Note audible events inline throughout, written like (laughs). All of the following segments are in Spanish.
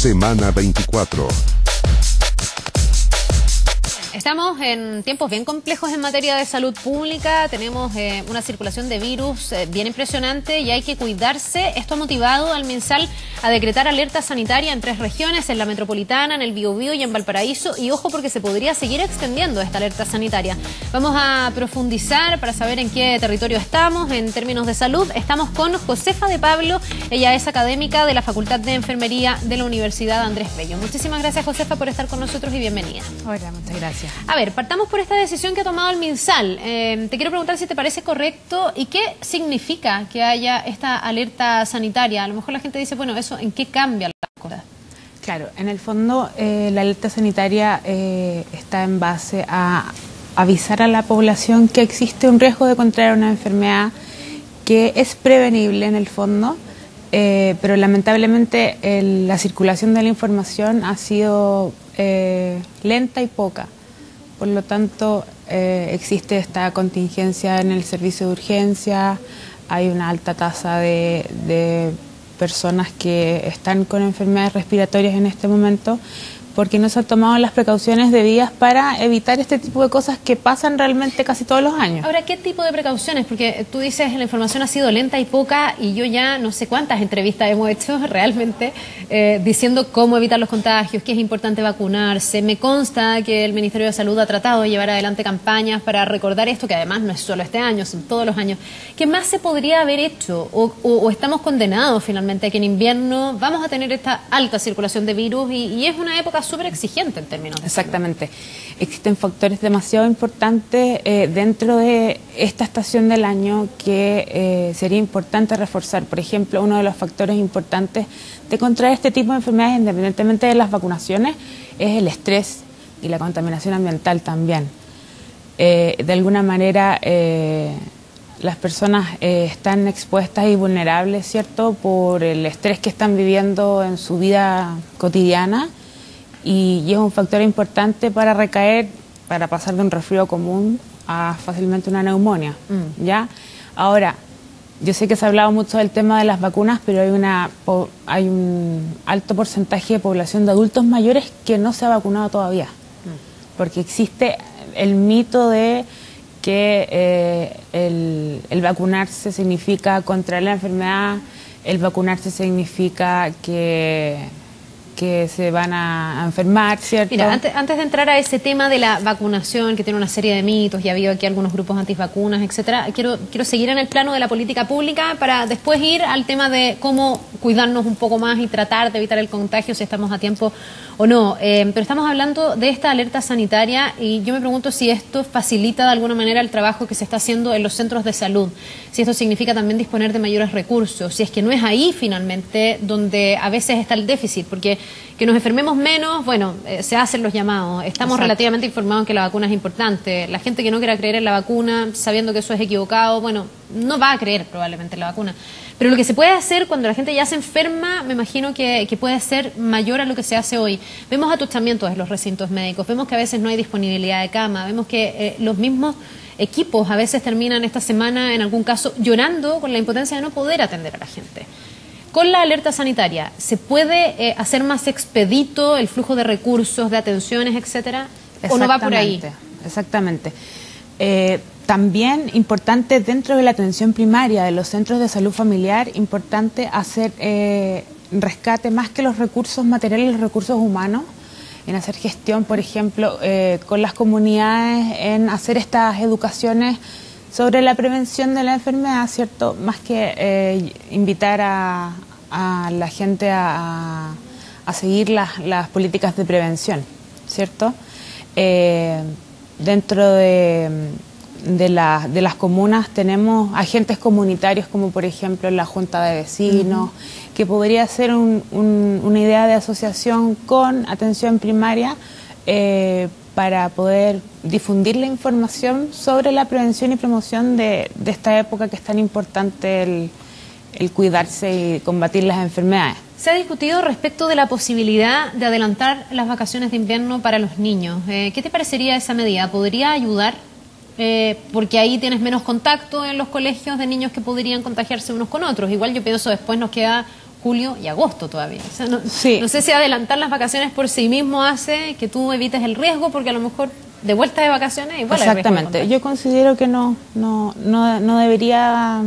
Semana 24. Estamos en tiempos bien complejos en materia de salud pública, tenemos eh, una circulación de virus eh, bien impresionante y hay que cuidarse. Esto ha motivado al MinSal a decretar alerta sanitaria en tres regiones, en la metropolitana, en el Biobío y en Valparaíso. Y ojo porque se podría seguir extendiendo esta alerta sanitaria. Vamos a profundizar para saber en qué territorio estamos en términos de salud. Estamos con Josefa de Pablo, ella es académica de la Facultad de Enfermería de la Universidad Andrés Bello. Muchísimas gracias Josefa por estar con nosotros y bienvenida. Hola, muchas gracias. A ver, partamos por esta decisión que ha tomado el MinSal. Eh, te quiero preguntar si te parece correcto y qué significa que haya esta alerta sanitaria. A lo mejor la gente dice, bueno, eso, ¿en qué cambia la cosa? Claro, en el fondo eh, la alerta sanitaria eh, está en base a avisar a la población que existe un riesgo de contraer una enfermedad que es prevenible en el fondo, pero lamentablemente la circulación de la información ha sido lenta y poca. Por lo tanto, eh, existe esta contingencia en el servicio de urgencia, hay una alta tasa de personas que están con enfermedades respiratorias en este momento porque no se han tomado las precauciones debidas para evitar este tipo de cosas que pasan realmente casi todos los años. Ahora, ¿qué tipo de precauciones? Porque tú dices la información ha sido lenta y poca y yo ya no sé cuántas entrevistas hemos hecho (laughs) realmente eh, diciendo cómo evitar los contagios, que es importante vacunarse. Me consta que el Ministerio de Salud ha tratado de llevar adelante campañas para recordar esto, que además no es solo este año, son todos los años. ¿Qué más se podría haber hecho? ¿O, estamos condenados finalmente a que en invierno vamos a tener esta alta circulación de virus y es una época súper exigente en términos de Exactamente. Existen factores demasiado importantes eh, dentro de esta estación del año que eh, sería importante reforzar. Por ejemplo, uno de los factores importantes de contraer este tipo de enfermedades, independientemente de las vacunaciones, es el estrés y la contaminación ambiental también. Eh, de alguna manera las personas están expuestas y vulnerables, ¿cierto?, por el estrés que están viviendo en su vida cotidiana y, es un factor importante para recaer, para pasar de un resfrío común a fácilmente una neumonía. Mm. ¿ya? Ahora, yo sé que se ha hablado mucho del tema de las vacunas, pero hay, una, hay un alto porcentaje de población de adultos mayores que no se ha vacunado todavía, mm. porque existe el mito de que eh, el, el, vacunarse significa contraer la enfermedad, el vacunarse significa que que se van a, enfermar, ¿cierto? Mira, antes, de entrar a ese tema de la vacunación, que tiene una serie de mitos, y ha habido aquí algunos grupos antivacunas, etcétera, quiero, quiero seguir en el plano de la política pública para después ir al tema de cómo cuidarnos un poco más y tratar de evitar el contagio si estamos a tiempo o no. Eh, pero estamos hablando de esta alerta sanitaria y yo me pregunto si esto facilita de alguna manera el trabajo que se está haciendo en los centros de salud, si esto significa también disponer de mayores recursos, si es que no es ahí finalmente donde a veces está el déficit, porque que nos enfermemos menos, bueno, eh, se hacen los llamados. Estamos relativamente informados que la vacuna es importante. La gente que no quiera creer en la vacuna, sabiendo que eso es equivocado, bueno, no va a creer probablemente en la vacuna. Pero lo que se puede hacer cuando la gente ya se enferma, me imagino que, puede ser mayor a lo que se hace hoy. Vemos atuchamientos en los recintos médicos, vemos que a veces no hay disponibilidad de cama, vemos que eh, los mismos equipos a veces terminan esta semana, en algún caso, llorando con la impotencia de no poder atender a la gente. Con la alerta sanitaria, ¿se puede eh, hacer más expedito el flujo de recursos, de atenciones, etcétera? ¿O no va por ahí? Exactamente. Eh, también importante dentro de la atención primaria de los centros de salud familiar, importante hacer eh, rescate más que los recursos materiales, los recursos humanos, en hacer gestión, por ejemplo, con las comunidades, en hacer estas educaciones sobre la prevención de la enfermedad, ¿cierto? Más que eh, invitar a, la gente a, seguir las, políticas de prevención, ¿cierto? Eh, dentro de, de, las comunas tenemos agentes comunitarios como por ejemplo la Junta de Vecinos, que podría ser una idea de asociación con atención primaria eh, para poder difundir la información sobre la prevención y promoción de, esta época que es tan importante el, cuidarse y combatir las enfermedades. Se ha discutido respecto de la posibilidad de adelantar las vacaciones de invierno para los niños. Eh, ¿Qué te parecería esa medida? ¿Podría ayudar eh, porque ahí tienes menos contacto en los colegios de niños que podrían contagiarse unos con otros. Igual yo pienso después nos queda julio y agosto todavía. no, no, sé si adelantar las vacaciones por sí mismo hace que tú evites el riesgo, porque a lo mejor de vuelta de vacaciones igual Exactamente. Yo considero que no, no, no, no debería,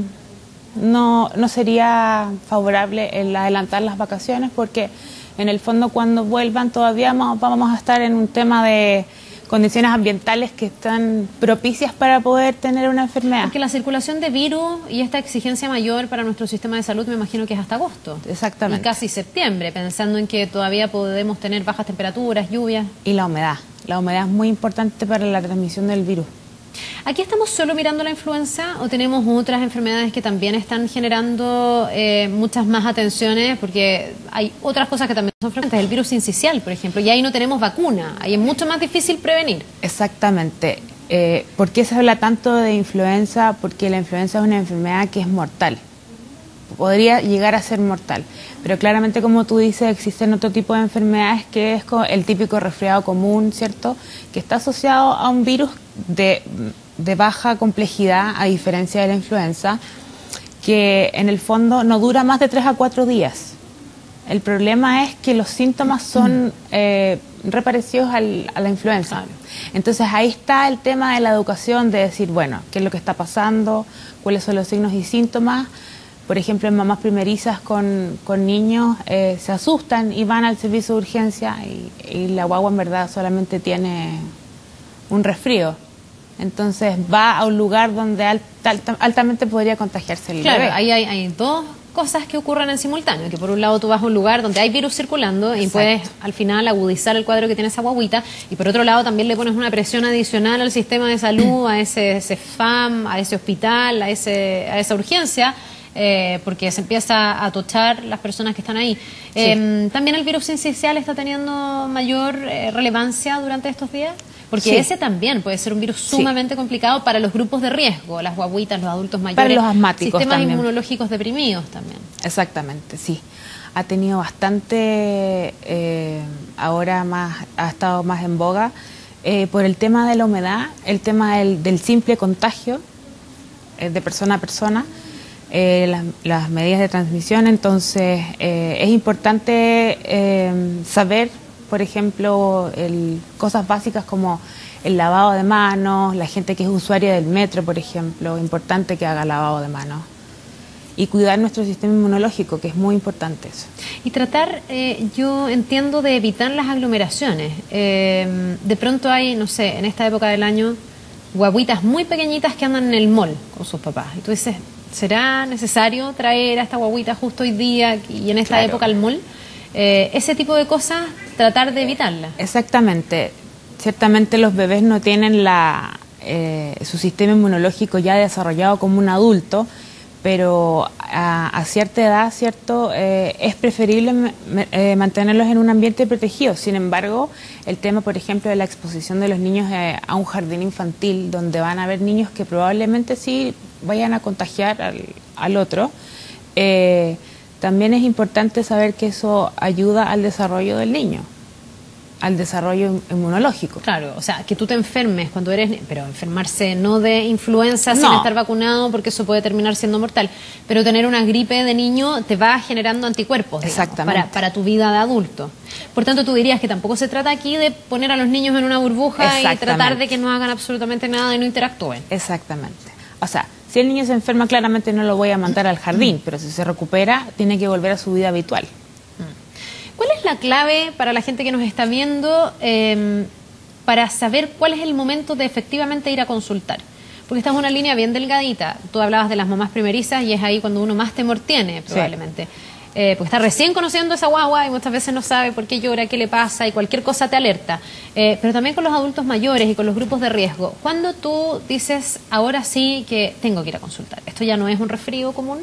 no, no sería favorable el adelantar las vacaciones, porque en el fondo cuando vuelvan todavía vamos a estar en un tema de condiciones ambientales que están propicias para poder tener una enfermedad. Porque la circulación de virus y esta exigencia mayor para nuestro sistema de salud me imagino que es hasta agosto. Exactamente. Y casi septiembre, pensando en que todavía podemos tener bajas temperaturas, lluvias. Y la humedad. La humedad es muy importante para la transmisión del virus. ¿Aquí estamos solo mirando la influenza o tenemos otras enfermedades que también están generando eh, muchas más atenciones? Porque hay otras cosas que también son frecuentes, el virus incisional, por ejemplo, y ahí no tenemos vacuna, ahí es mucho más difícil prevenir. Exactamente. Eh, ¿Por qué se habla tanto de influenza? Porque la influenza es una enfermedad que es mortal podría llegar a ser mortal. Pero claramente, como tú dices, existen otro tipo de enfermedades que es el típico resfriado común, ¿cierto? Que está asociado a un virus de, baja complejidad, a diferencia de la influenza, que en el fondo no dura más de tres a cuatro días. El problema es que los síntomas son mm. eh, reparecidos a la influenza. Entonces ahí está el tema de la educación, de decir, bueno, qué es lo que está pasando, cuáles son los signos y síntomas, por ejemplo, en mamás primerizas con, niños eh, se asustan y van al servicio de urgencia y, la guagua en verdad solamente tiene un resfrío. Entonces va a un lugar donde altamente podría contagiarse el claro, ahí hay, dos cosas que ocurren en simultáneo, que por un lado tú vas a un lugar donde hay virus circulando y puedes al final agudizar el cuadro que tiene esa guaguita y por otro lado también le pones una presión adicional al sistema de salud, a ese, ese FAM, a ese hospital, a, ese, a esa urgencia eh, porque se empieza a tochar las personas que están ahí. Em, ¿También el virus incisional está teniendo mayor eh, relevancia durante estos días? Porque ese también puede ser un virus sumamente complicado para los grupos de riesgo, las guaguitas, los adultos mayores. Para los asmáticos Sistemas inmunológicos deprimidos también. Exactamente, sí. Ha tenido bastante, eh, ahora más, ha estado más en boga por el tema de la humedad, el tema del simple contagio de persona a persona eh, las, medidas de transmisión, entonces eh, es importante eh, saber, por ejemplo, cosas básicas como el lavado de manos, la gente que es usuaria del metro, por ejemplo, importante que haga lavado de manos. Y cuidar nuestro sistema inmunológico, que es muy importante eso. Y tratar, yo entiendo, de evitar las aglomeraciones. de pronto hay, no sé, en esta época del año, guaguitas muy pequeñitas que andan en el mall con sus papás. Y tú dices, ¿será necesario traer a esta guaguita justo hoy día y en esta época al mall? Eh, ese tipo de cosas, tratar de evitarla. Exactamente. Ciertamente los bebés no tienen la, eh, su sistema inmunológico ya desarrollado como un adulto, pero a, cierta edad, ¿cierto? Eh, es preferible mantenerlos en un ambiente protegido. Sin embargo, el tema, por ejemplo, de la exposición de los niños a un jardín infantil, donde van a haber niños que probablemente sí vayan a contagiar al, otro. Eh, también es importante saber que eso ayuda al desarrollo del niño, al desarrollo inmunológico. Claro, o sea, que tú te enfermes cuando eres, pero enfermarse no de influenza sin estar vacunado, porque eso puede terminar siendo mortal, pero tener una gripe de niño te va generando anticuerpos para, para tu vida de adulto. Por tanto, tú dirías que tampoco se trata aquí de poner a los niños en una burbuja y tratar de que no hagan absolutamente nada y no interactúen. Exactamente. O sea, si el niño se enferma, claramente no lo voy a mandar al jardín, pero si se recupera, tiene que volver a su vida habitual. Mm. ¿Cuál es la clave para la gente que nos está viendo em, para saber cuál es el momento de efectivamente ir a consultar? Porque estamos en una línea bien delgadita. Tú hablabas de las mamás primerizas y es ahí cuando uno más temor tiene, probablemente. Eh, pues está recién conociendo esa guagua y muchas veces no sabe por qué llora, qué le pasa y cualquier cosa te alerta. Eh, pero también con los adultos mayores y con los grupos de riesgo. Cuando tú dices, ahora sí que tengo que ir a consultar, esto ya no es un resfrío común,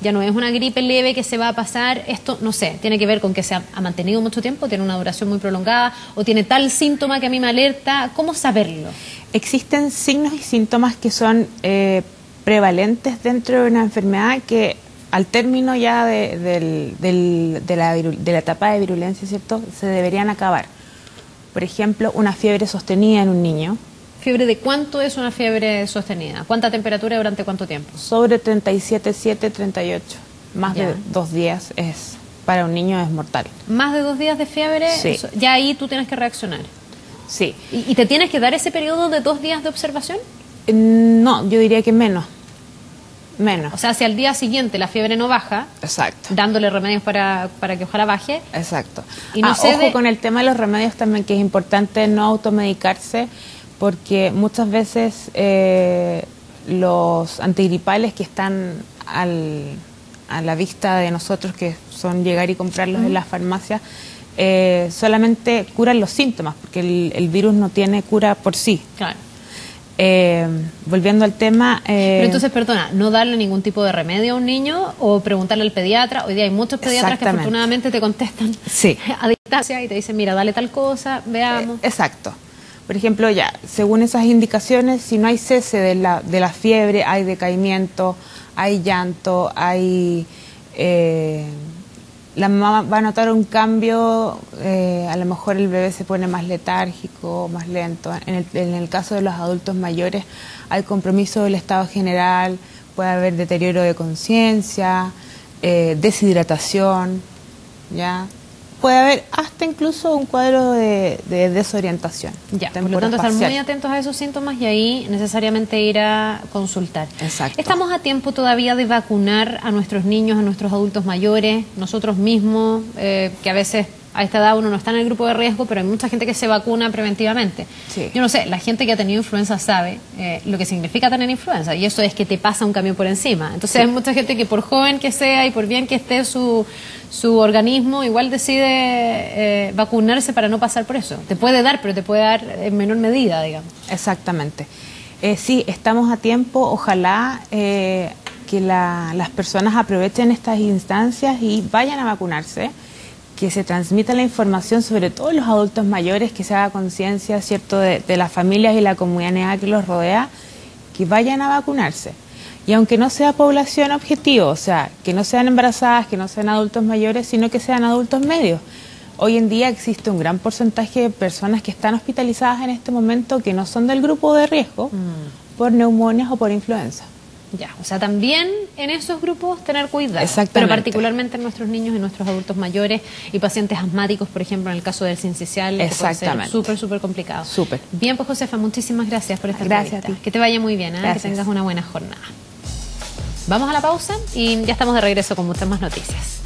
ya no es una gripe leve que se va a pasar, esto no sé, tiene que ver con que se ha, mantenido mucho tiempo, tiene una duración muy prolongada o tiene tal síntoma que a mí me alerta, ¿cómo saberlo? Existen signos y síntomas que son eh, prevalentes dentro de una enfermedad que al término ya de, la, etapa de virulencia, ¿cierto? Se deberían acabar. Por ejemplo, una fiebre sostenida en un niño, ¿Fiebre de cuánto es una fiebre sostenida? ¿Cuánta temperatura durante cuánto tiempo? Sobre 37,7, 38. Más Ya. de dos días es para un niño es mortal. Más de dos días de fiebre, Sí. eso- ya ahí tú tienes que reaccionar. Sí. ¿Y, y te tienes que dar ese periodo de dos días de observación? No, yo diría que menos. Menos. O sea, si al día siguiente la fiebre no baja, Exacto. dándole remedios para, para que ojalá baje, Exacto. Y no Ah, ojo de- con el tema de los remedios también, que es importante no automedicarse, porque muchas veces eh, los antigripales que están al- a la vista de nosotros, que son llegar y comprarlos en las farmacias, eh, solamente curan los síntomas, porque el, el virus no tiene cura por sí. claro. Eh, volviendo al tema... eh, Pero entonces, perdona, no darle ningún tipo de remedio a un niño o preguntarle al pediatra. Hoy día hay muchos pediatras que afortunadamente te contestan Sí. (laughs) a distancia y te dicen, mira, dale tal cosa, veamos. Eh, Exacto. Por ejemplo, ya, según esas indicaciones, si no hay cese de la, de la fiebre, hay decaimiento, hay llanto, hay... la mamá va a notar un cambio, eh, a lo mejor el bebé se pone más letárgico, más lento. En el, en el caso de los adultos mayores hay compromiso del estado general, puede haber deterioro de conciencia, eh, deshidratación, ¿ya? Puede haber hasta incluso un cuadro de, de desorientación. Ya, por lo tanto, estar muy atentos a esos síntomas y ahí necesariamente ir a consultar. Exacto. Estamos a tiempo todavía de vacunar a nuestros niños, a nuestros adultos mayores, nosotros mismos, eh, que a veces a esta edad uno no está en el grupo de riesgo, pero hay mucha gente que se vacuna preventivamente. Sí. Yo no sé, la gente que ha tenido influenza sabe eh, lo que significa tener influenza y eso es que te pasa un camión por encima. Entonces hay mucha gente que por joven que sea y por bien que esté su, su organismo, igual decide eh, vacunarse para no pasar por eso. Te puede dar, pero te puede dar en menor medida, digamos. Exactamente. Eh, sí, estamos a tiempo. Ojalá eh, que la- las personas aprovechen estas instancias y vayan a vacunarse, que se transmita la información, sobre todo los adultos mayores, que se haga conciencia, ¿cierto?, de, de las familias y la comunidad que los rodea, que vayan a vacunarse. Y aunque no sea población objetivo, o sea, que no sean embarazadas, que no sean adultos mayores, sino que sean adultos medios. Hoy en día existe un gran porcentaje de personas que están hospitalizadas en este momento que no son del grupo de riesgo por neumonias o por influenza. Ya, o sea, también en esos grupos tener cuidado. Exactamente. Pero particularmente en nuestros niños y nuestros adultos mayores y pacientes asmáticos, por ejemplo, en el caso del sincicial, Exactamente. súper, súper complicado. Súper. Bien, pues Josefa, muchísimas gracias por esta Gracias entrevista. a ti. Que te vaya muy bien, ¿eh? que tengas una buena jornada. Vamos a la pausa y ya estamos de regreso con muchas más noticias.